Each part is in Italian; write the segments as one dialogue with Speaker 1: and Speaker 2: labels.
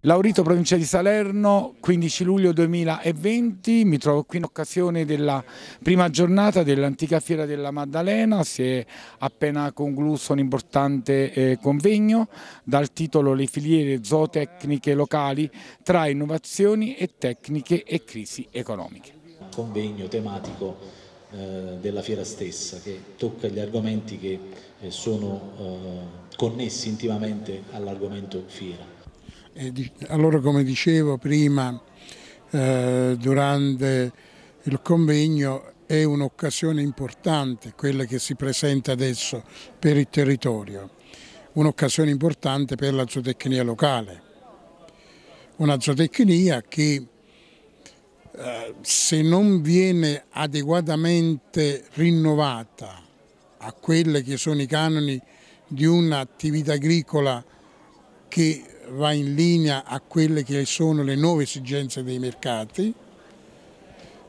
Speaker 1: Laurito, provincia di Salerno, 15 luglio 2020, mi trovo qui in occasione della prima giornata dell'antica fiera della Maddalena, si è appena concluso un importante eh, convegno dal titolo Le filiere zootecniche locali tra innovazioni e tecniche e crisi economiche.
Speaker 2: Convegno tematico eh, della fiera stessa che tocca gli argomenti che eh, sono eh, connessi intimamente all'argomento fiera.
Speaker 3: Allora come dicevo prima eh, durante il convegno è un'occasione importante quella che si presenta adesso per il territorio, un'occasione importante per la zootecnia locale, una zootecnia che eh, se non viene adeguatamente rinnovata a quelli che sono i canoni di un'attività agricola che va in linea a quelle che sono le nuove esigenze dei mercati,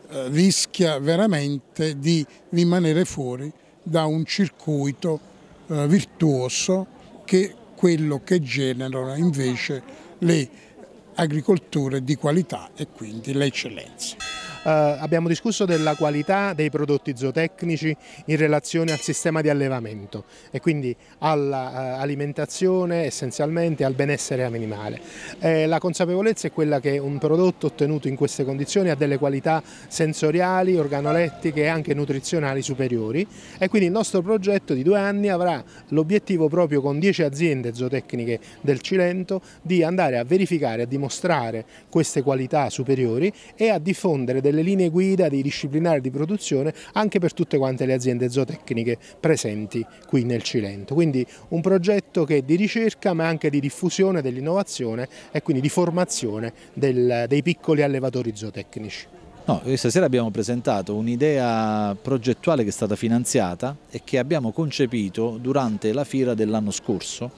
Speaker 3: eh, rischia veramente di rimanere fuori da un circuito eh, virtuoso che quello che generano invece le agricolture di qualità e quindi le eccellenze.
Speaker 4: Eh, abbiamo discusso della qualità dei prodotti zootecnici in relazione al sistema di allevamento e quindi all'alimentazione essenzialmente al benessere animale. Eh, la consapevolezza è quella che un prodotto ottenuto in queste condizioni ha delle qualità sensoriali, organolettiche e anche nutrizionali superiori e quindi il nostro progetto di due anni avrà l'obiettivo proprio con 10 aziende zootecniche del Cilento di andare a verificare, a dimostrare queste qualità superiori e a diffondere delle delle linee guida dei disciplinari di produzione anche per tutte quante le aziende zootecniche presenti qui nel Cilento. Quindi un progetto che è di ricerca ma anche di diffusione dell'innovazione e quindi di formazione del, dei piccoli allevatori zootecnici.
Speaker 2: No, questa sera abbiamo presentato un'idea progettuale che è stata finanziata e che abbiamo concepito durante la fiera dell'anno scorso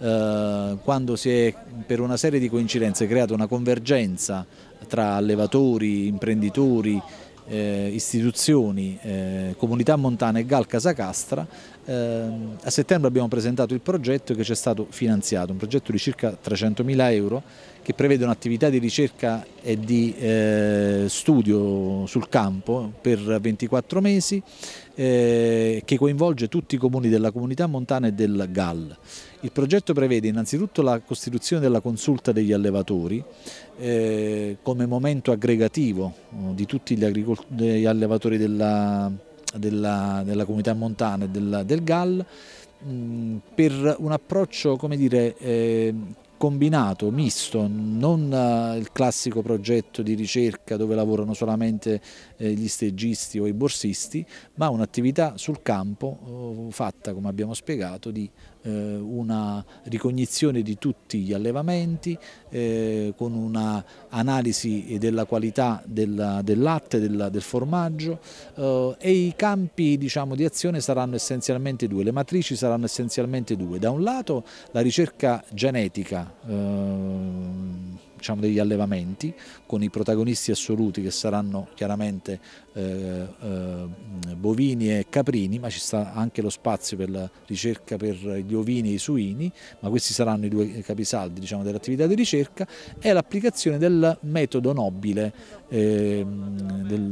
Speaker 2: eh, quando si è per una serie di coincidenze creata una convergenza tra allevatori, imprenditori, eh, istituzioni, eh, comunità montana e Gal Casacastra, eh, a settembre abbiamo presentato il progetto che ci è stato finanziato, un progetto di circa 300.000 euro che prevede un'attività di ricerca e di eh, studio sul campo per 24 mesi eh, che coinvolge tutti i comuni della comunità montana e del GAL. Il progetto prevede innanzitutto la costituzione della consulta degli allevatori eh, come momento aggregativo eh, di tutti gli, gli allevatori della, della, della, comunità montana e del, del GAL mh, per un approccio come dire, eh, combinato, misto, non eh, il classico progetto di ricerca dove lavorano solamente eh, gli steggisti o i borsisti, ma un'attività sul campo eh, fatta, come abbiamo spiegato, di una ricognizione di tutti gli allevamenti con un'analisi della qualità del, del latte, del, del formaggio e i campi diciamo, di azione saranno essenzialmente due, le matrici saranno essenzialmente due, da un lato la ricerca genetica eh, diciamo, degli allevamenti con i protagonisti assoluti che saranno chiaramente eh, eh, bovini e caprini, ma ci sta anche lo spazio per la ricerca per gli ovini e i suini, ma questi saranno i due capisaldi diciamo, dell'attività di ricerca, e l'applicazione del metodo nobile eh, del,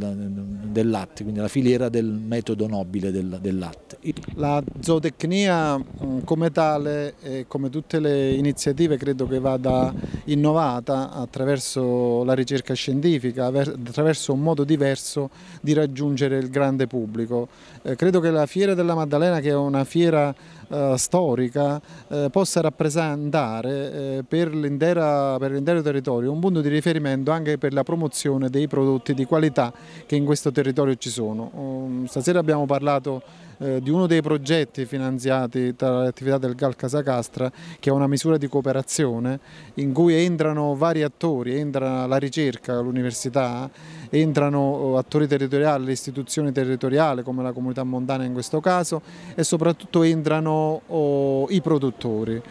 Speaker 2: del, latte, quindi la filiera del metodo nobile del, del latte.
Speaker 5: La zootecnia mm, come tale, come tutte le iniziative, credo che vada innovata attraverso la ricerca scientifica, attraverso un modo diverso di raggiungere il grande pubblico. Eh, credo che la Fiera della Maddalena, che è una fiera eh, storica, eh, possa rappresentare eh, per l'intero territorio un punto di riferimento anche per la promozione dei prodotti di qualità che in questo territorio ci sono. Um, stasera abbiamo parlato eh, di uno dei progetti finanziati tra le attività del GAL Casacastra che è una misura di cooperazione in cui entrano vari attori, entra la ricerca, l'università, entrano attori territoriali, istituzioni territoriali come la comunità montana in questo caso e soprattutto entrano oh, i produttori.